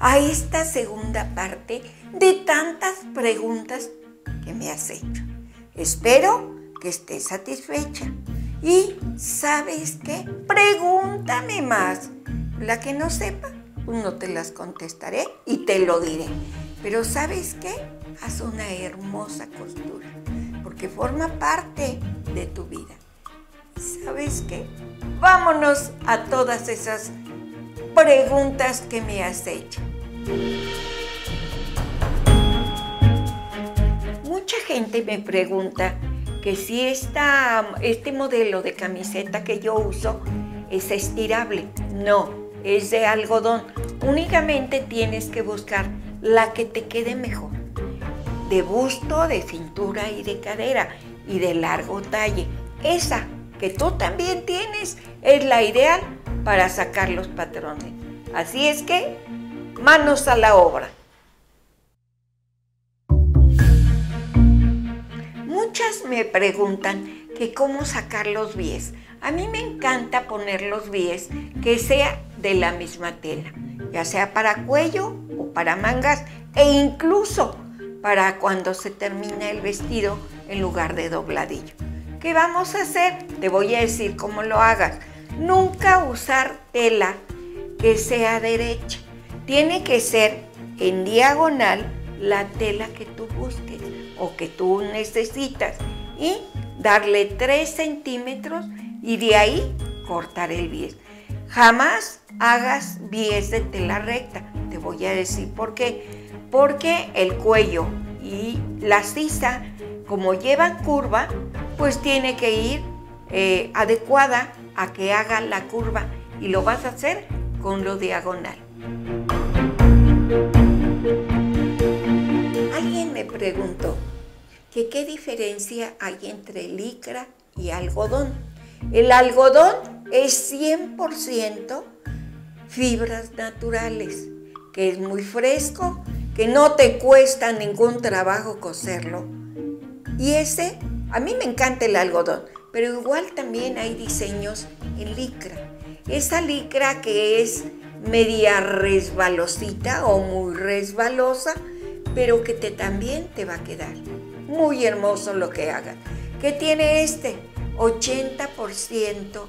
a esta segunda parte de tantas preguntas que me has hecho. Espero que estés satisfecha. Y, ¿sabes qué? Pregúntame más. La que no sepa, pues no te las contestaré y te lo diré. Pero ¿sabes qué? Haz una hermosa costura, porque forma parte de tu vida. ¿Sabes qué? Vámonos a todas esas preguntas que me has hecho. Mucha gente me pregunta que si esta, este modelo de camiseta que yo uso es estirable. No, es de algodón. Únicamente tienes que buscar la que te quede mejor. De busto, de cintura y de cadera y de largo talle. Esa que tú también tienes es la ideal para sacar los patrones. Así es que, manos a la obra. Muchas me preguntan que cómo sacar los bies. A mí me encanta poner los bies que sea de la misma tela, ya sea para cuello o para mangas e incluso para cuando se termina el vestido en lugar de dobladillo. ¿Qué vamos a hacer? Te voy a decir cómo lo hagas. Nunca usar tela que sea derecha. Tiene que ser en diagonal la tela que tú busques o que tú necesitas y darle 3 centímetros y de ahí cortar el bies. Jamás hagas bies de tela recta. Te voy a decir por qué. Porque el cuello y la sisa, como llevan curva, pues tiene que ir eh, adecuada a que haga la curva y lo vas a hacer con lo diagonal. Alguien me preguntó que qué diferencia hay entre licra y algodón. El algodón es 100% fibras naturales, que es muy fresco, que no te cuesta ningún trabajo coserlo. Y ese, a mí me encanta el algodón, pero igual también hay diseños en licra. Esa licra que es media resbalosita o muy resbalosa, pero que te, también te va a quedar. Muy hermoso lo que haga. ¿Qué tiene este? 80%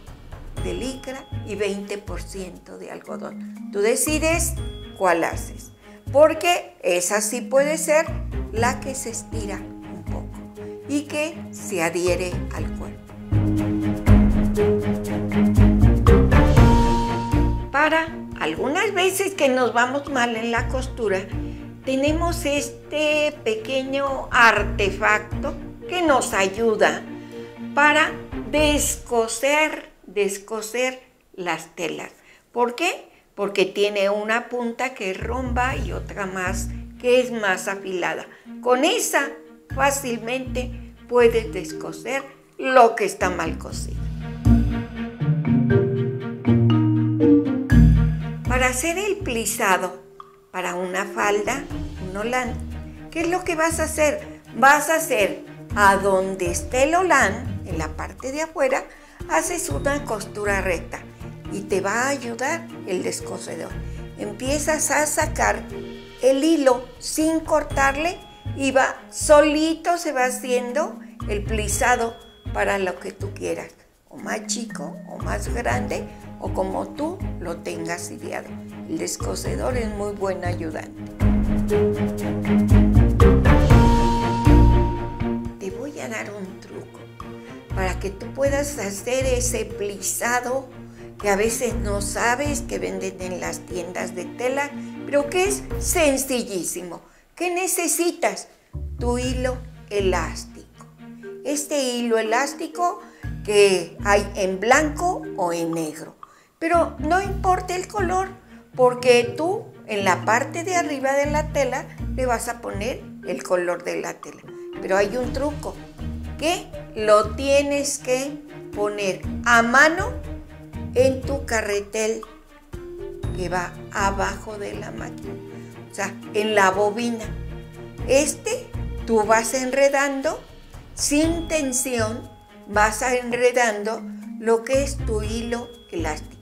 de licra y 20% de algodón. Tú decides cuál haces, porque esa sí puede ser la que se estira un poco y que se adhiere al cuerpo. Para algunas veces que nos vamos mal en la costura, tenemos este pequeño artefacto que nos ayuda para descoser, descoser las telas. ¿Por qué? Porque tiene una punta que es romba y otra más que es más afilada. Con esa fácilmente puedes descoser lo que está mal cosido. Hacer el plisado para una falda, un holán, ¿qué es lo que vas a hacer? Vas a hacer a donde esté el holán, en la parte de afuera, haces una costura recta y te va a ayudar el descosedor. Empiezas a sacar el hilo sin cortarle y va solito se va haciendo el plisado para lo que tú quieras, o más chico o más grande o como tú lo tengas ideado. El descosedor es muy buen ayudante. Te voy a dar un truco para que tú puedas hacer ese plisado que a veces no sabes que venden en las tiendas de tela, pero que es sencillísimo. ¿Qué necesitas? Tu hilo elástico. Este hilo elástico que hay en blanco o en negro. Pero no importa el color, porque tú en la parte de arriba de la tela le vas a poner el color de la tela. Pero hay un truco, que lo tienes que poner a mano en tu carretel que va abajo de la máquina, o sea, en la bobina. Este tú vas enredando sin tensión, vas enredando lo que es tu hilo elástico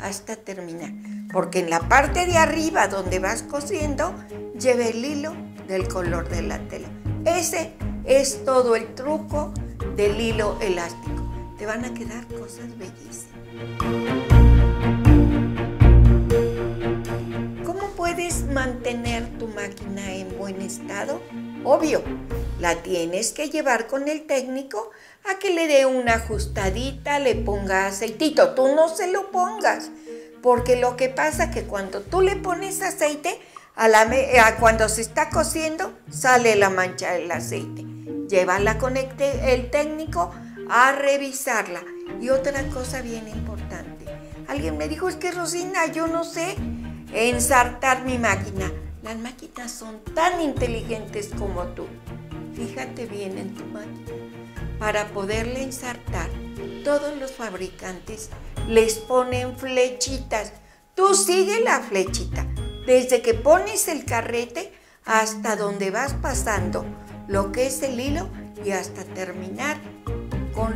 hasta terminar. Porque en la parte de arriba donde vas cosiendo, lleva el hilo del color de la tela. Ese es todo el truco del hilo elástico. Te van a quedar cosas bellísimas. ¿Cómo puedes mantener tu máquina en buen estado? Obvio, la tienes que llevar con el técnico a que le dé una ajustadita, le ponga aceitito. Tú no se lo pongas, porque lo que pasa es que cuando tú le pones aceite, cuando se está cociendo, sale la mancha del aceite. Llévala con el, el técnico a revisarla. Y otra cosa bien importante. Alguien me dijo, es que Rosina, yo no sé ensartar mi máquina. Las máquinas son tan inteligentes como tú. Fíjate bien en tu máquina. Para poderle ensartar, todos los fabricantes les ponen flechitas. Tú sigue la flechita. Desde que pones el carrete hasta donde vas pasando lo que es el hilo y hasta terminar con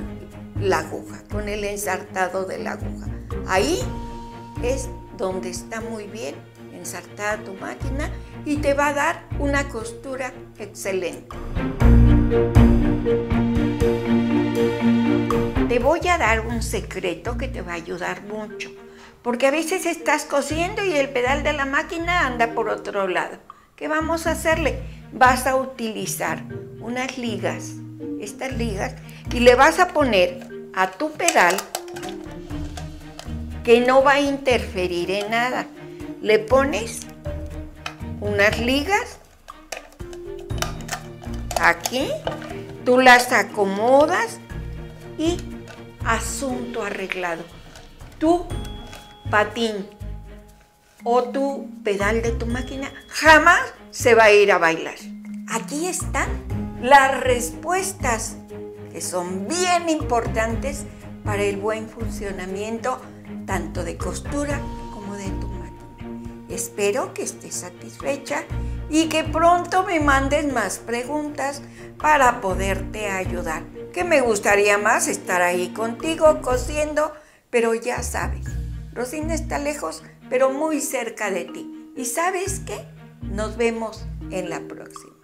la aguja, con el ensartado de la aguja. Ahí es donde está muy bien ensartada tu máquina y te va a dar una costura excelente. Te voy a dar un secreto que te va a ayudar mucho, porque a veces estás cosiendo y el pedal de la máquina anda por otro lado. ¿Qué vamos a hacerle? Vas a utilizar unas ligas, estas ligas, y le vas a poner a tu pedal que no va a interferir en nada le pones unas ligas aquí, tú las acomodas y asunto arreglado. Tu patín o tu pedal de tu máquina jamás se va a ir a bailar. Aquí están las respuestas que son bien importantes para el buen funcionamiento tanto de costura como de tu Espero que estés satisfecha y que pronto me mandes más preguntas para poderte ayudar. Que me gustaría más estar ahí contigo cosiendo, pero ya sabes, Rosina está lejos, pero muy cerca de ti. ¿Y sabes qué? Nos vemos en la próxima.